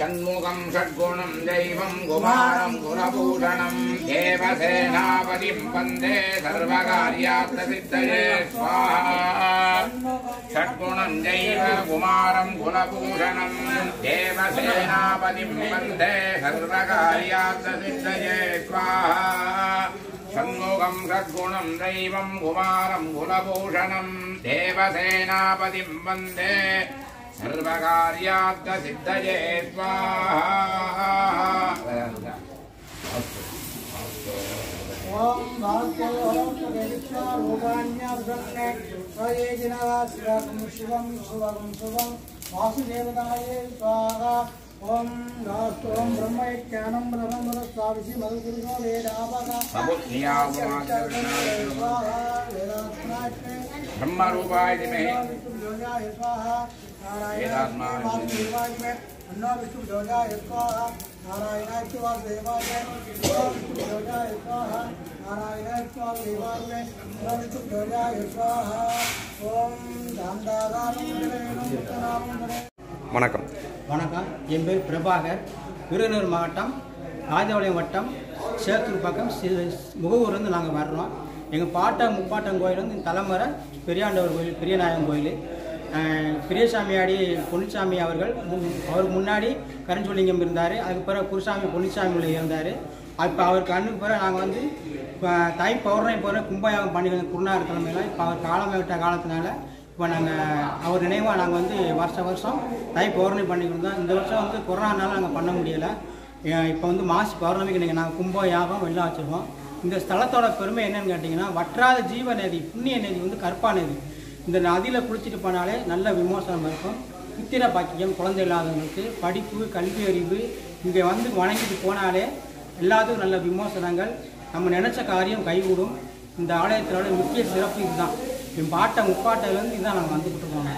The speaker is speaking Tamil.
षण्मुखम् षड्गुणम् दैवम् कुमारम् गुणपूरणम् देवसेनापतिम् वन्दे सर्वकार्यार्थसिद्धये स्वाहा षड्गुणम् दैव कुमारम् गुणपूरणम् देवसेनापतिम् वन्दे सर्वकार्यार्थसिद्धये स्वाहा षण्मुखम् षड्गुणम् दैवम् कुमारम् कुलभूषणम् देवसेनापतिम् वन्दे सर्वकार्यार्थसिद्धये स्वाहा ॐ शिवं शुभं शुभं वासुदेवतायै स्वाहा ॐ नास्तों ब्रह्मैक्यानं ब्रह्मस्वाविषि मधुगुरुः वेदापः ब्रह्मरूपाय स्वाहा वेदात्मा नारायणाय में अन्नो विष्णुभोजाय स्वाहा नारायणाय वासुदेवाय अन्नो विष्णुभोजाय स्वाहा नारायणाय वासुदेवाय में अन्नो विष्णुभोजाय स्वाहा ओम धामदागानंदरे வணக்கம் வணக்கம் என் பேர் பிரபாகர் விருதுநகர் மாவட்டம் ராஜபாளையம் வட்டம் சேத்தூர் பக்கம் சி- முகவூர்லேருந்து நாங்கள் வர்றோம் எங்கள் பாட்டம் முப்பாட்டம் கோயில் வந்து தலைமறை பெரியாண்டவர் கோயில் பெரியநாயகம் கோயில் அஹ், பெரியசாமியாடி பொன்னிச்சாமி அவர்கள் அவருக்கு முன்னாடி கருஞ்சொலிங்கம் இருந்தார். அதுக்கு பிறகு குருசாமி பொன்னிச்சாமி உள்ள இருந்தார் இப்போ அவருக்கு கண்ணுக்கு பிறகு நாங்கள் வந்து இப்போ தை பௌர்ணமி பிறகு கும்பயாகம் பண்ணிக்கிறோம் குருநாறு தலைமையில் இப்போ அவர் காலமாகிட்ட காலத்தினால இப்போ நாங்கள் அவர் நினைவாக நாங்கள் வந்து வருஷ வருஷம் தை பௌர்ணமி பண்ணிக்கிட்டு இருந்தோம். இந்த வருஷம் வந்து கொரோனானால நாங்கள் பண்ண முடியலை. இப்போ வந்து மாசி பௌர்ணமிக்கு நீங்கள் நாங்கள் கும்ப யாகம் வெளில வச்சுருக்கோம். இந்த ஸ்தலத்தோட பெருமை என்னன்னு கேட்டிங்கன்னா வற்றாத ஜீவ நதி புண்ணிய நதி வந்து கற்பா நதி இந்த நதியில் குளிச்சுட்டு போனாலே நல்ல விமோசனம் இருக்கும். புத்திர பாக்கியம் குழந்தை இல்லாதவங்களுக்கு படிப்பு கல்வி அறிவு இங்கே வந்து வணங்கிட்டு போனாலே எல்லாத்துக்கும் நல்ல விமோசனங்கள். நம்ம நினச்ச காரியம் கைகூடும். இந்த ஆலயத்தினோட முக்கிய சிறப்பு இதுதான். என் பாட்டை முப்பாட்டையிலேருந்து இதுதான் நாங்கள் வந்துக்கிட்டு இருக்கோம்